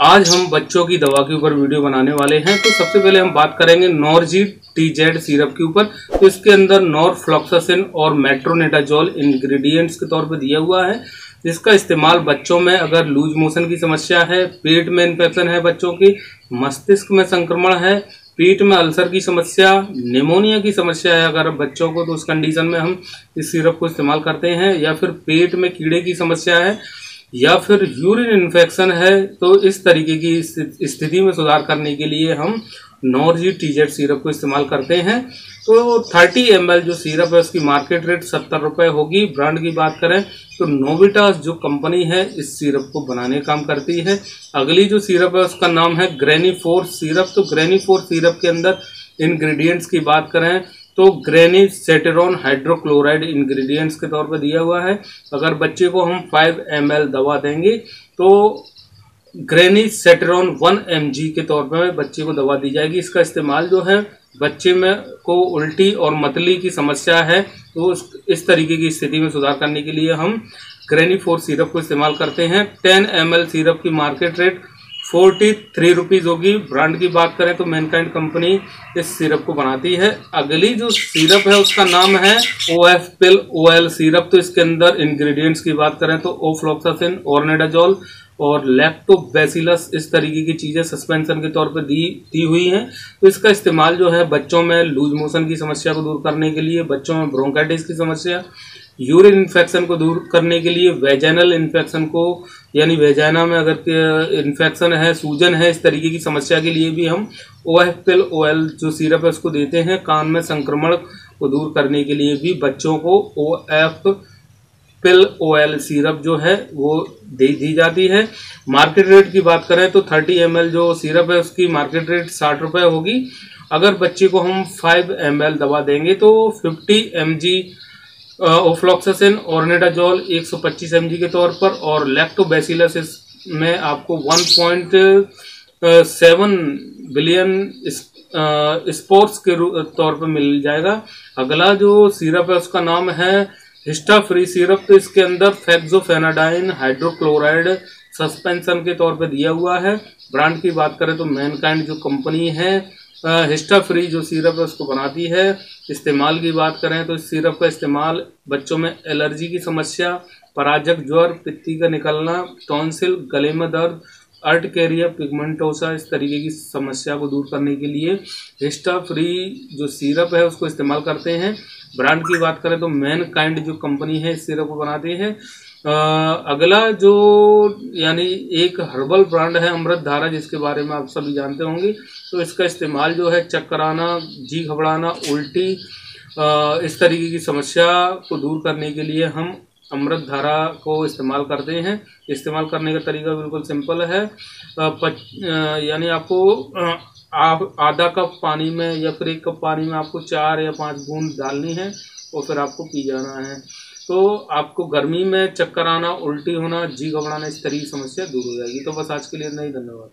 आज हम बच्चों की दवा के ऊपर वीडियो बनाने वाले हैं। तो सबसे पहले हम बात करेंगे नॉर्जी टी जेड सिरप के ऊपर। तो इसके अंदर नॉर फ्लॉक्सासिन और मेट्रोनेटाजोल इंग्रेडिएंट्स के तौर पर दिया हुआ है। जिसका इस्तेमाल बच्चों में अगर लूज मोशन की समस्या है, पेट में इन्फेक्शन है बच्चों की, मस्तिष्क में संक्रमण है, पेट में अल्सर की समस्या, निमोनिया की समस्या है अगर बच्चों को तो उस कंडीशन में हम इस सिरप को इस्तेमाल करते हैं। या फिर पेट में कीड़े की समस्या है या फिर यूरिन इन्फेक्शन है तो इस तरीके की स्थिति में सुधार करने के लिए हम नॉर्जी टीजेड सिरप को इस्तेमाल करते हैं। तो 30 एम जो सिरप है, उसकी मार्केट रेट सत्तर रुपये होगी। ब्रांड की बात करें तो नोविटास जो कंपनी है, इस सिरप को बनाने काम करती है। अगली जो सिरप है, उसका नाम है ग्रेनी फोर सिरप तो ग्रेनी फोर सिरप के अंदर इंग्रेडिएंट्स की बात करें तो ग्रेनी सेटेरॉन हाइड्रोक्लोराइड इंग्रेडिएंट्स के तौर पर दिया हुआ है। अगर बच्चे को हम 5 एम दवा देंगे तो ग्रेनी सेटेरॉन वन एम के तौर पर बच्चे को दवा दी जाएगी। इसका इस्तेमाल जो है, बच्चे में को उल्टी और मतली की समस्या है तो इस तरीके की स्थिति में सुधार करने के लिए हम ग्रेनी फोर सिरप को इस्तेमाल करते हैं। 10 एम सिरप की market rate forty three rupees होगी। ब्रांड की बात करें तो मैनकाइंड कंपनी इस सिरप को बनाती है। अगली जो सिरप है, उसका नाम है O F pill O L syrup. तो इसके अंदर इंग्रेडिएंट्स की बात करें तो ओफ्लोक्सासिन ऑर्नेडाजोल और लैक्टोबैसिलस इस तरीके की चीज़ें सस्पेंशन के तौर पर दी दी हुई हैं। तो इसका इस्तेमाल जो है बच्चों में लूज मोशन की समस्या को दूर करने के लिए, बच्चों में ब्रोंकाइटिस की समस्या यूरिन इन्फेक्शन को दूर करने के लिए वेजैनल इन्फेक्शन को, यानी वेजाना में अगर इन्फेक्शन है, सूजन है, इस तरीके की समस्या के लिए भी हम ओ एफ़ पिल ओ जो सिरप है उसको देते हैं, कान में संक्रमण को दूर करने के लिए भी बच्चों को O F pill O L syrup जो है, वो दे, दी जाती है। मार्केट रेट की बात करें तो थर्टी एम जो सिरप है, उसकी मार्केट रेट साठ रुपये होगी। अगर बच्चे को हम फाइव एम दवा देंगे तो fifty M G ofloxacin ornidazole 125 mg के तौर पर, और लैक्टोबैसिलस में आपको 1.7 बिलियन स्पोर्ट्स के तौर पर मिल जाएगा। अगला जो सिरप है, उसका नाम है हिस्टा फ्री सिरप तो इसके अंदर फेक्सोफेनाडाइन हाइड्रोक्लोराइड सस्पेंशन के तौर पर दिया हुआ है। ब्रांड की बात करें तो मैनकाइंड जो कंपनी है हिस्टा फ्री जो सिरप है उसको बनाती है। इस्तेमाल की बात करें तो इस सिरप का इस्तेमाल बच्चों में एलर्जी की समस्या, पराजक ज्वर, पित्ती का निकलना, टॉन्सिल, गले में दर्द अर्ट कैरियर पिगमेंटोसा इस तरीके की समस्या को दूर करने के लिए हिस्टा फ्री जो सिरप है उसको इस्तेमाल करते हैं। ब्रांड की बात करें तो मैन काइंड जो कंपनी है इस सिरप को बनाती है। अगला जो यानी एक हर्बल ब्रांड है अमृत धारा जिसके बारे में आप सभी जानते होंगे तो इसका इस्तेमाल जो है चक्कर आना जी घबराना उल्टी आ, इस तरीके की समस्या को दूर करने के लिए हम अमृत धारा को इस्तेमाल करते हैं। इस्तेमाल करने का तरीका बिल्कुल सिंपल है। यानी आपको आधा कप पानी में या फिर एक कप पानी में आपको चार या पाँच बूंद डालनी है और फिर आपको पी जाना है। तो आपको गर्मी में चक्कर आना, उल्टी होना, जी घबराना, इस तरह की समस्या दूर हो जाएगी। तो बस आज के लिए नहीं धन्यवाद।